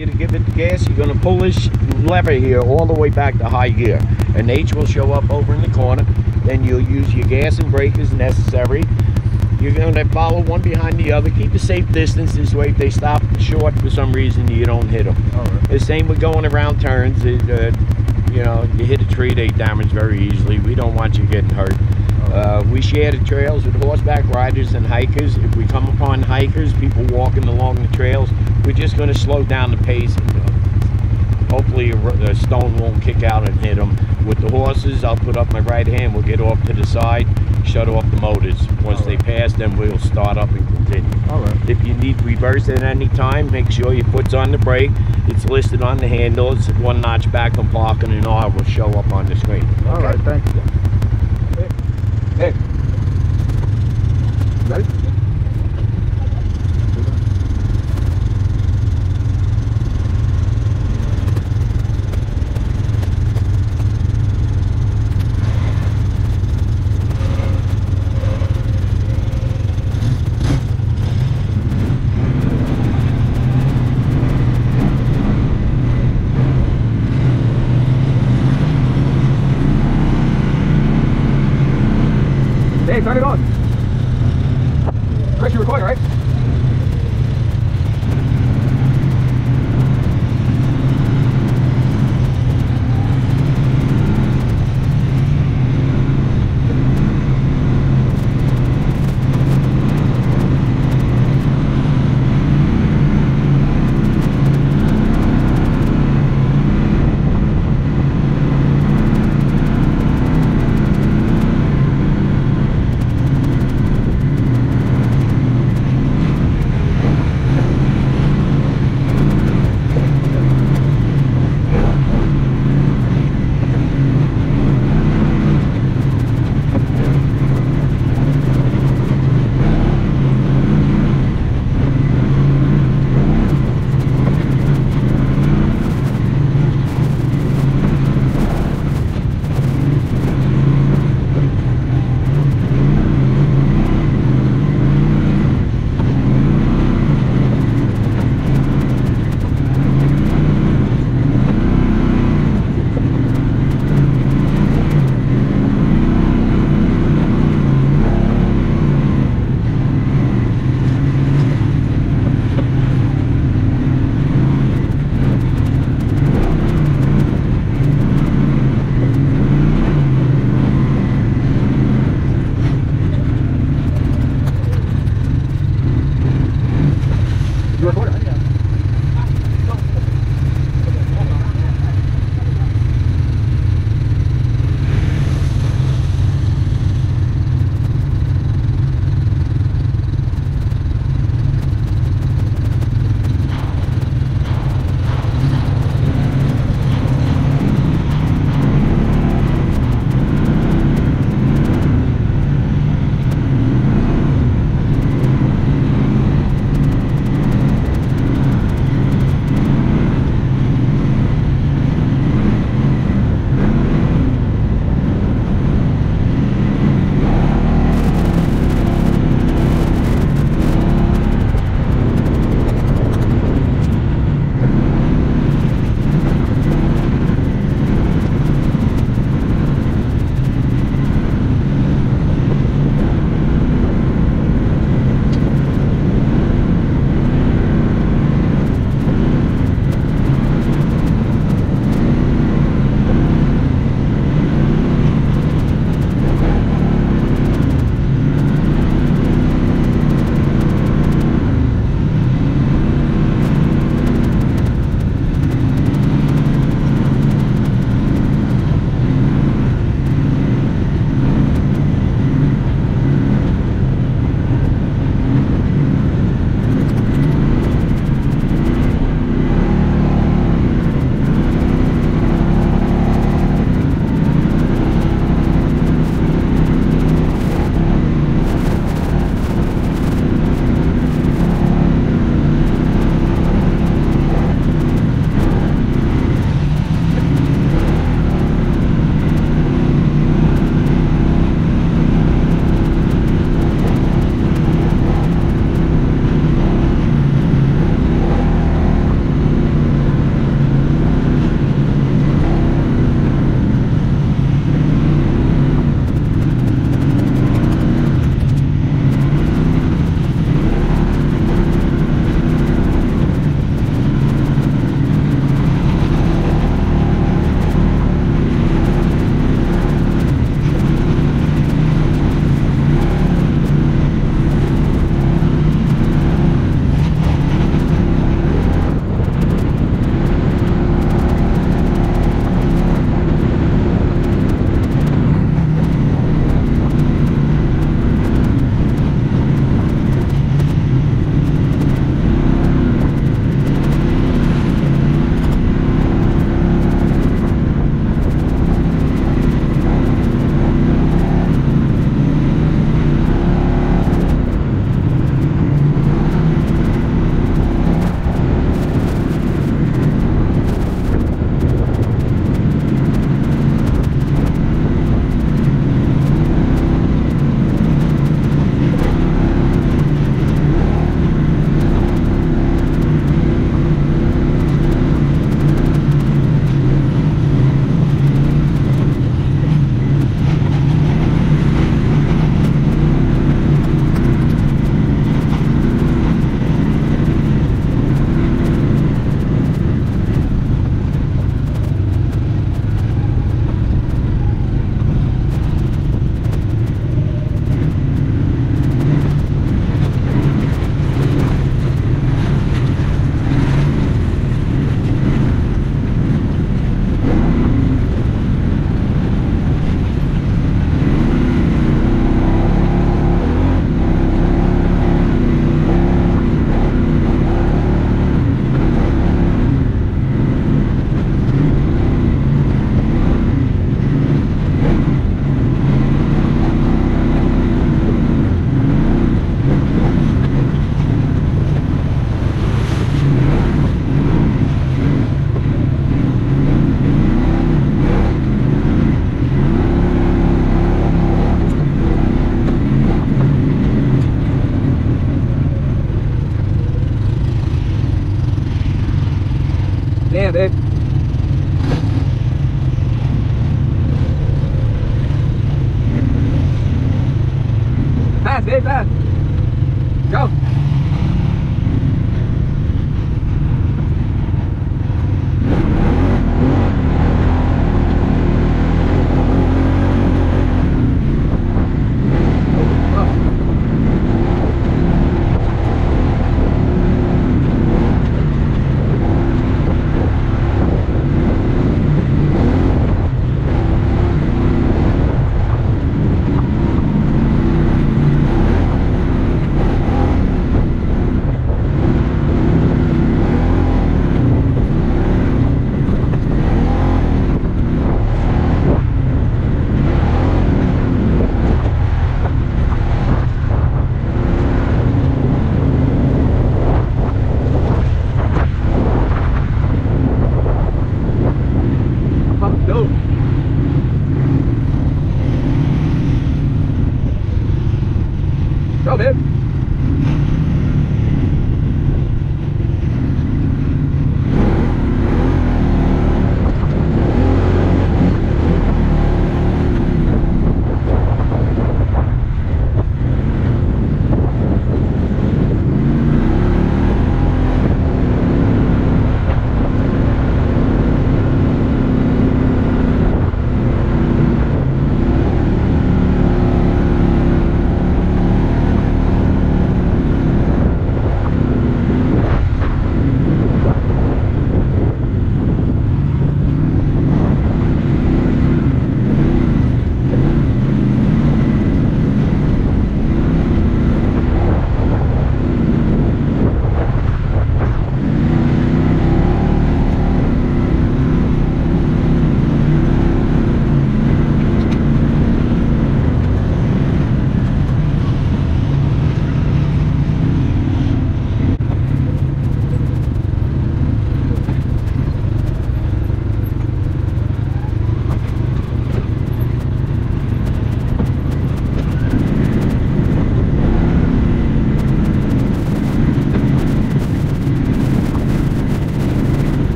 To give it the gas, you're gonna pull this lever here all the way back to high gear. An H will show up over in the corner. Then you'll use your gas and brake as necessary. You're gonna follow one behind the other. Keep a safe distance this way. If they stop short for some reason, you don't hit them. Right. The same with going around turns. It, uh, you know, you hit a tree, they damage very easily. We don't want you getting hurt. Uh, we share the trails with horseback riders and hikers. If we come upon hikers, people walking along the trails, we're just going to slow down the pace. And, uh, hopefully, a, a stone won't kick out and hit them. With the horses, I'll put up my right hand. We'll get off to the side, shut off the motors. Once they pass, then we'll start up and continue. All right. If you need reverse at any time, make sure your foot's on the brake. It's listed on the handle. It's one notch back from parking and R will show up on the screen. All Okay? right. Thank you. Hey. Ready? Hey, turn it on. Chris, you recording, right?